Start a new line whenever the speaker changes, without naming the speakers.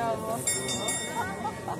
笑不？